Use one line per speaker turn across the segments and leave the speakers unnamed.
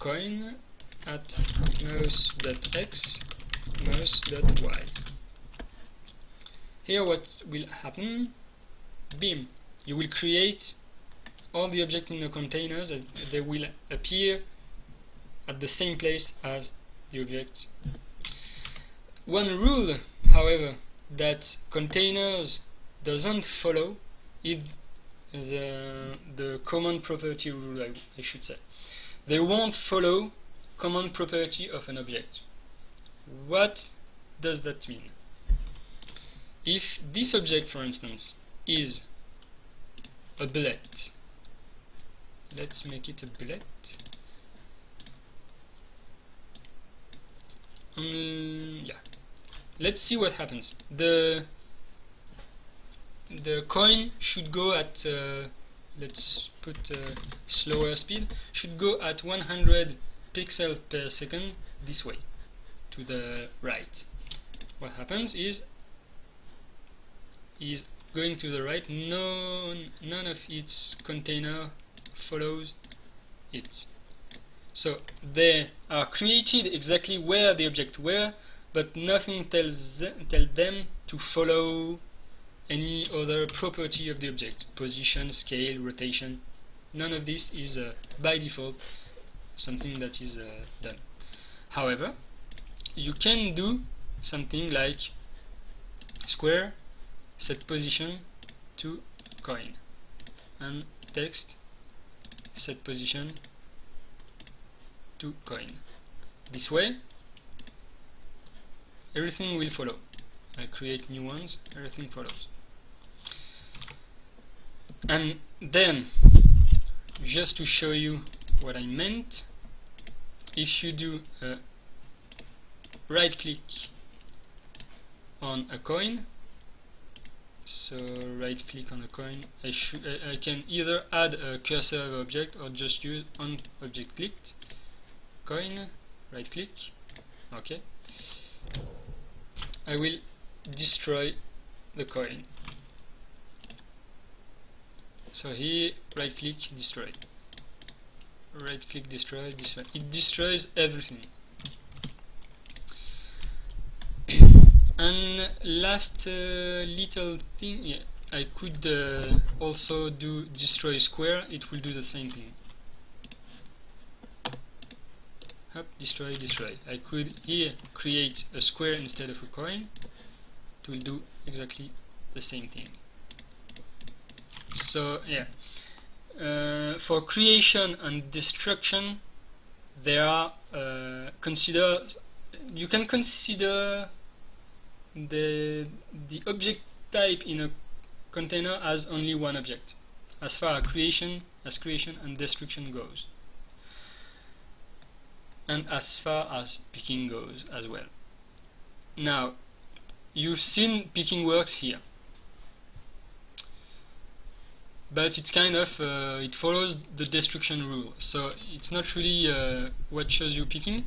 coin at mouse.x mouse.y here what will happen? Beam. You will create all the objects in the containers and they will appear at the same place as the object. One rule however that containers doesn't follow is the, the command property rule I, I should say they won't follow common property of an object. What does that mean? If this object for instance is a bullet let's make it a bullet. Um, yeah. Let's see what happens. The the coin should go at uh, let's put uh, slower speed. Should go at 100 pixels per second this way to the right. What happens is is going to the right. No none of its container follows it. So they are created exactly where the object were but nothing tells tell them to follow any other property of the object? Position scale rotation? None of this is uh, by default something that is uh, done. However you can do something like square set position to coin and text set position to coin. This way everything will follow. I create new ones everything follows and then just to show you what I meant if you do a right click on a coin so right click on a coin I, I, I can either add a cursor object or just use on object clicked coin right click okay. I will destroy the coin so here right click destroy. Right click destroy destroy. It destroys everything. And last uh, little thing yeah I could uh, also do destroy square. It will do the same thing. Up, destroy destroy. I could here create a square instead of a coin. It will do exactly the same thing so yeah. Uh, for creation and destruction there are uh, consider you can consider the the object type in a container as only one object as far as creation as creation and destruction goes. And as far as picking goes as well. Now you've seen picking works here but it's kind of uh, it follows the destruction rule. So it's not really uh, what shows you picking.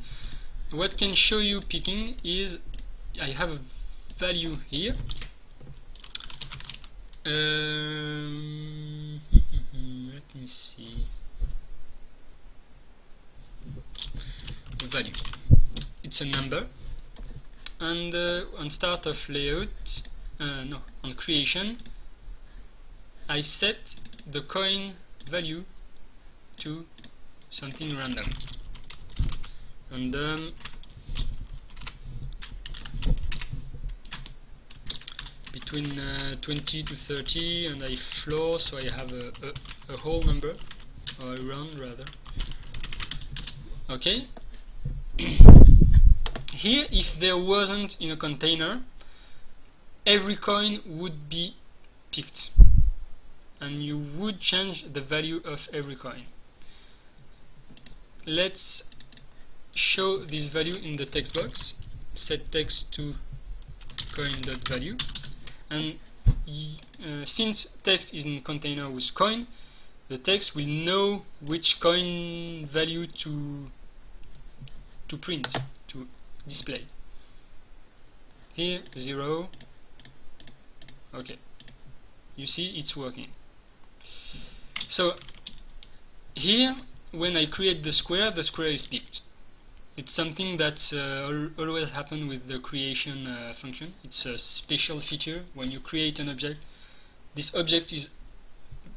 What can show you picking is I have a value here. Um, let me see. Value. It's a number. And uh, on start of layout uh, no on creation I set the coin value to something random. Random. Between uh, 20 to 30 and I floor so I have a, a, a whole number or a round rather. Okay. Here if there wasn't in a container every coin would be picked and you would change the value of every coin. Let's show this value in the text box. Set text to coin.value and uh, since text is in container with coin the text will know which coin value to to print to display. Here 0 okay. You see it's working so here when I create the square, the square is picked. It's something that uh, always happens with the creation uh, function. It's a special feature. When you create an object, this object is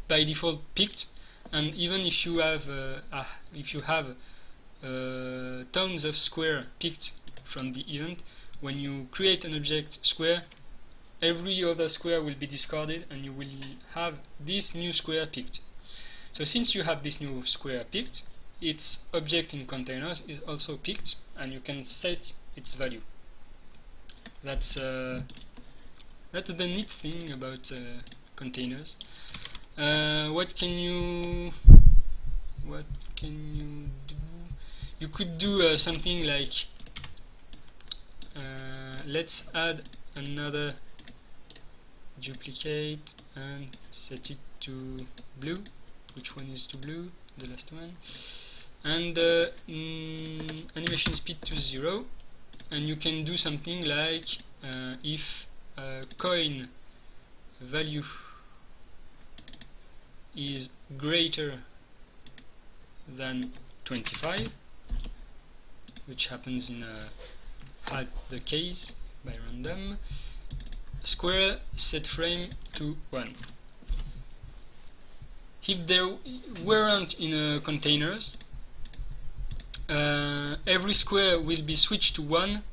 by default picked, and even if you have uh, if you have uh, tons of square picked from the event, when you create an object square, every other square will be discarded, and you will have this new square picked. So since you have this new square picked, its object in containers is also picked and you can set its value. That's uh, that's the neat thing about uh, containers. Uh, what can you what can you do? You could do uh, something like uh, let's add another duplicate and set it to blue. Which one is to blue? The last one. And uh, mm, animation speed to zero. And you can do something like uh, if coin value is greater than 25 which happens in a had the case by random square set frame to 1 if there weren't in a containers uh, every square will be switched to 1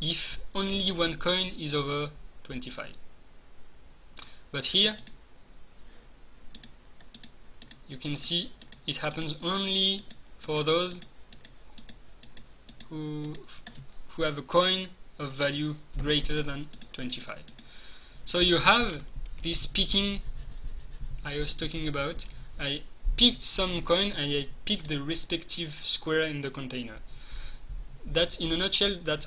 if only one coin is over 25. But here you can see it happens only for those who, who have a coin of value greater than 25. So you have this picking I was talking about. I picked some coin and I picked the respective square in the container. That's in a nutshell that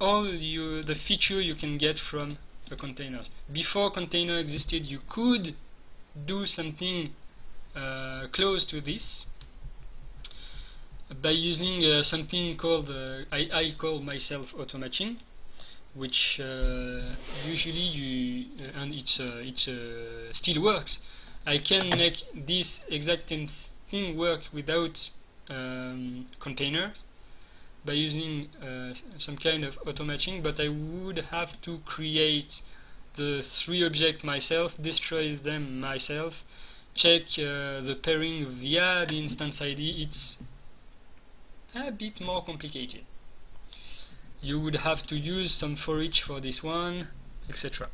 all you the feature you can get from a container. Before container existed you could do something uh, close to this by using uh, something called uh, I, I call myself auto matching which uh, usually you uh, and it's uh, it still works I can make this exact thing work without um, containers by using uh, some kind of auto matching but I would have to create the three objects myself, destroy them myself, check uh, the pairing via the instance ID, it's a bit more complicated. You would have to use some for each for this one, etc.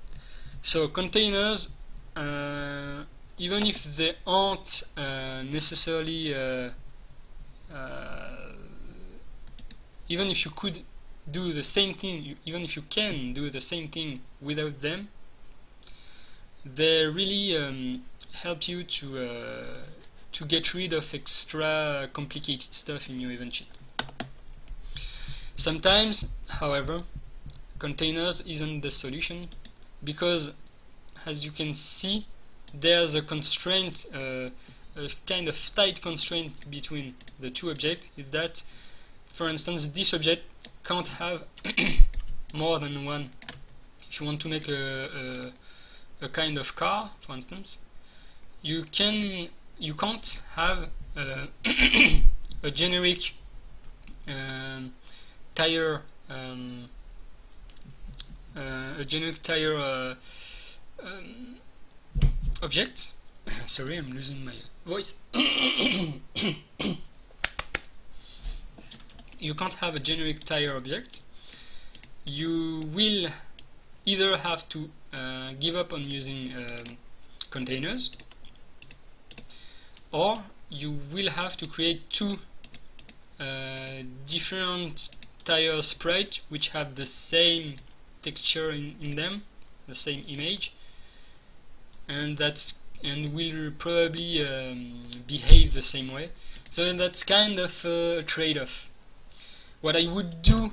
So containers uh, even if they aren't uh, necessarily uh, uh, even if you could do the same thing you, even if you can do the same thing without them they really um, help you to uh, to get rid of extra complicated stuff in your event sheet sometimes however containers isn't the solution because as you can see there's a constraint, uh, a kind of tight constraint between the two objects is that, for instance, this object can't have more than one. If you want to make a, a, a, kind of car, for instance, you can you can't have uh, a generic um, tire um, uh, a generic tire uh, um, object. Sorry, I'm losing my voice. you can't have a generic tire object. You will either have to uh, give up on using um, containers or you will have to create two uh, different tire sprites which have the same texture in, in them, the same image, and that's and will probably um, behave the same way. So that's kind of a trade-off. What I would do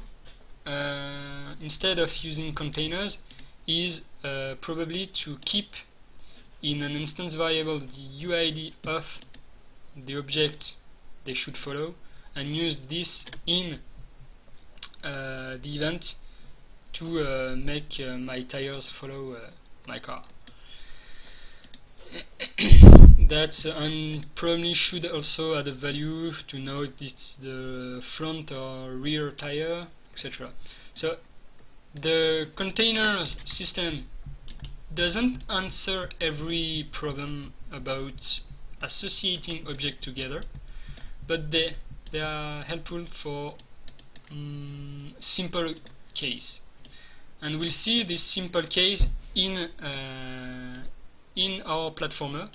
uh, instead of using containers is uh, probably to keep in an instance variable the UID of the object they should follow and use this in the event to uh, make uh, my tires follow uh, my car. that and probably should also add a value to know if it's the front or rear tire etc so the container system doesn't answer every problem about associating objects together but they they are helpful for um, simple case. And we'll see this simple case in uh, in our platformer.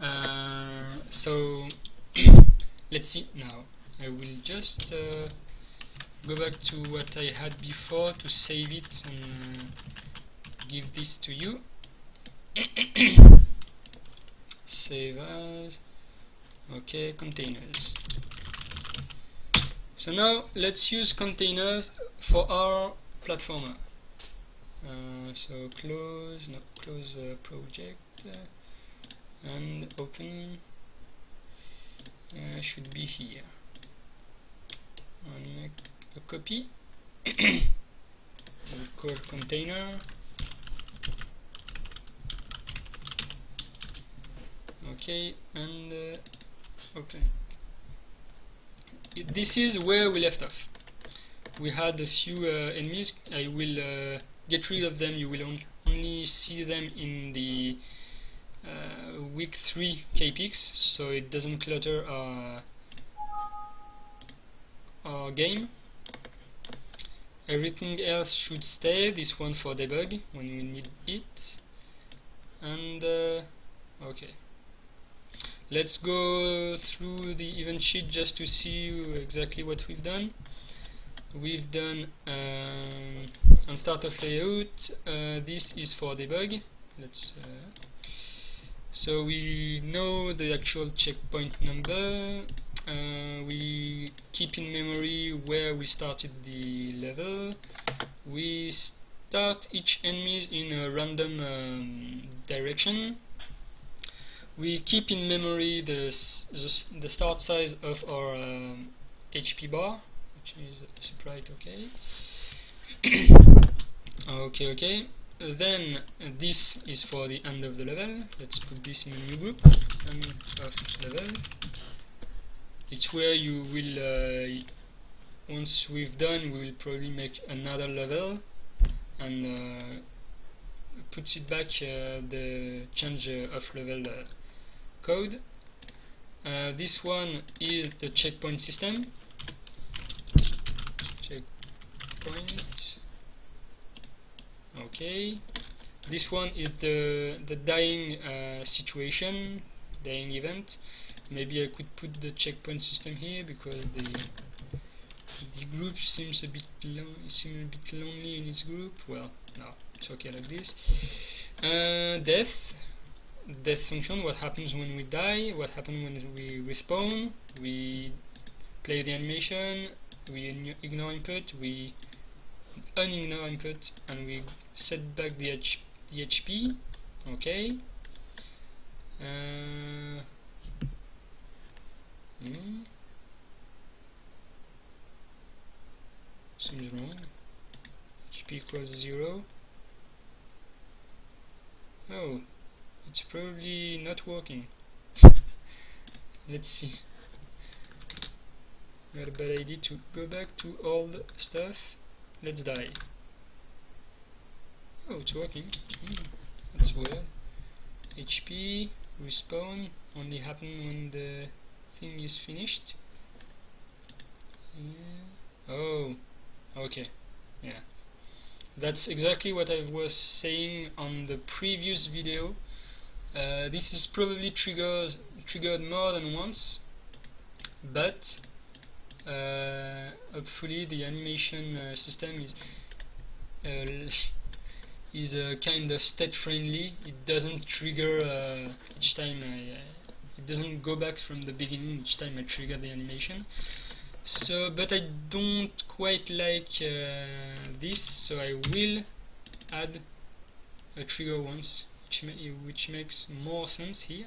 Uh, so let's see now. I will just uh, go back to what I had before to save it and give this to you. Save as okay containers so now let's use containers for our platformer. Uh, so close no close uh, project and open uh, should be here. And make a copy. We'll call container. Okay and uh, open this is where we left off. We had a few uh, enemies. I will uh, get rid of them. You will on only see them in the uh, week 3 capx so it doesn't clutter our, our game. Everything else should stay. This one for debug when we need it. And uh, okay let's go through the event sheet just to see exactly what we've done. We've done um, on start of layout. Uh, this is for debug. Let's uh, so we know the actual checkpoint number. Uh, we keep in memory where we started the level. We start each enemy in a random um, direction we keep in memory the, the, the start size of our um, HP bar which is sprite okay. Okay okay. Then uh, this is for the end of the level. Let's put this in a new group end of level. It's where you will uh, once we've done we will probably make another level and uh, put it back uh, the change uh, of level uh, code this one is the checkpoint system. Checkpoint. Okay. This one is the the dying uh, situation dying event. Maybe I could put the checkpoint system here because the the group seems a bit seems a bit lonely in its group. Well no it's okay like this. Uh, death death function what happens when we die what happens when we respawn we play the animation we ignore input we unignore input and we set back the, H the HP okay? Uh, hmm. seems wrong. HP equals 0 oh it's probably not working let's see got a bad idea to go back to old stuff let's die Oh, it's working. Mm, that's weird. HP, respawn, only happen when the thing is finished. Yeah. Oh, okay. Yeah. That's exactly what I was saying on the previous video. Uh, this is probably triggers, triggered more than once, but uh, hopefully the animation uh, system is uh, is uh, kind of state friendly. It doesn't trigger each time I, it doesn't go back from the beginning each time I trigger the animation. So, but I don't quite like this, so I will add a trigger once, which, ma which makes more sense here.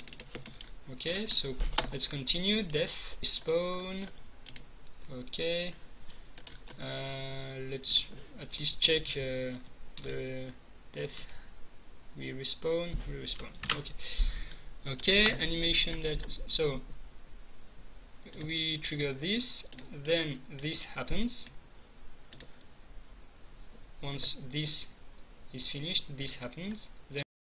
Okay, so let's continue. Death, spawn. Okay, uh, let's at least check uh, the death we respawn we respawn okay okay animation that so we trigger this then this happens once this is finished this happens